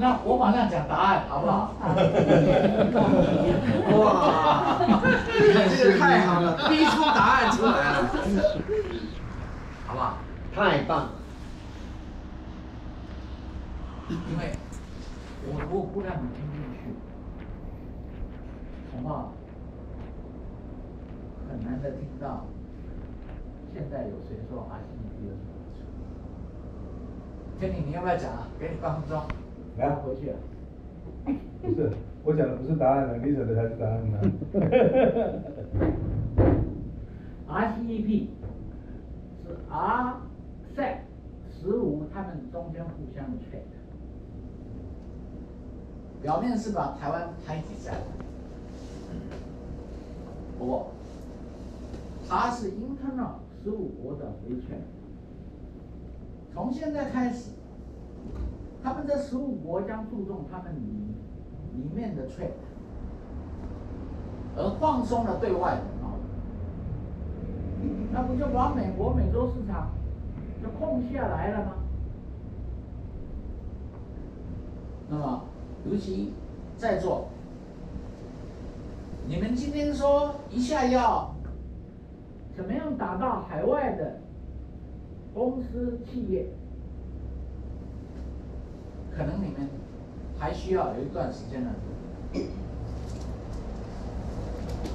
那我马上讲答案，好不好？哇，这个太好了，逼出答案出来了，好不好？太棒了。因为我如果不让你听进去，恐怕很难的听到现在有谁说 RCEP 有什么好处。天理，你要不要讲啊？给你半分钟，不要回去啊。不是，我讲的不是答案了，你讲的才是答案呢。RCEP 是 RCEP 十五他们中间互相的 trade，表面是把台湾排挤在外，不过它是 internal 十五国的 free trade。从现在开始，他们这十五国将注重他们里里面的 trade，而放松了对外的贸易。那不就把美国、美洲市场就空下来了吗？那么，尤其在座，你们今天说一下要怎么样打到海外的公司企业，可能你们还需要有一段时间的努力。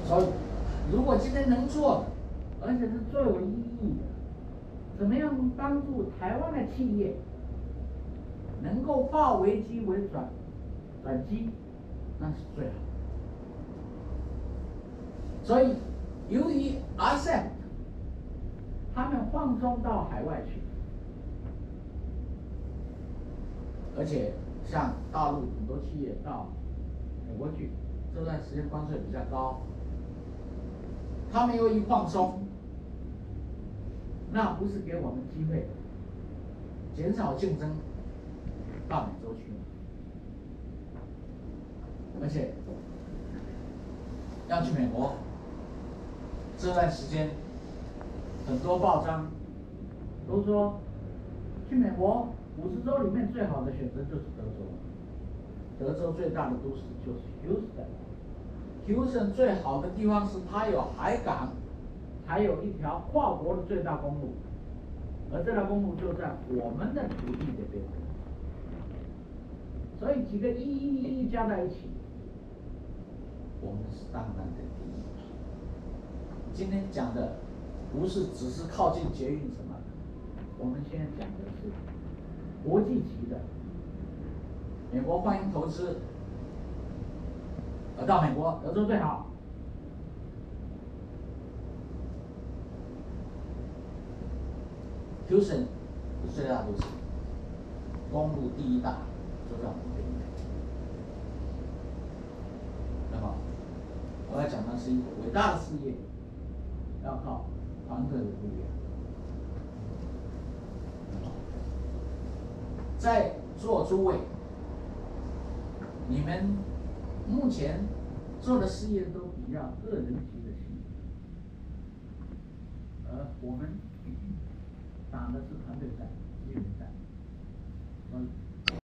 所以，如果今天能做，而且是最有意义的，怎么样帮助台湾的企业能够化危机为转转机，那是最好。所以，由于 RCEP 他们放松到海外去，而且像大陆很多企业到美国去，这段时间关税比较高，他们又一放松，那不是给我们机会，减少竞争到美洲去，而且要去美国，这段时间很多报章都说去美国五十州里面最好的选择就是德州，德州最大的都市就是 Houston。Houston 最好的地方是它有海港，还有一条跨国的最大公路，而这条公路就在我们的土地这边，所以几个一一一一加在一起，我们是当然的第一。今天讲的不是只是靠近捷运什么。的，我们现在讲的是国际级的，美国欢迎投资。呃，到美国德州最好。Houston 是最大都市，公路第一大，就在我们这边。那么，我要讲的是一个伟大的事业，要靠团队的力量。在座诸位，你们目前做的事业都比较个人级的，而我们打的是团队战、多人战，